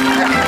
Yeah.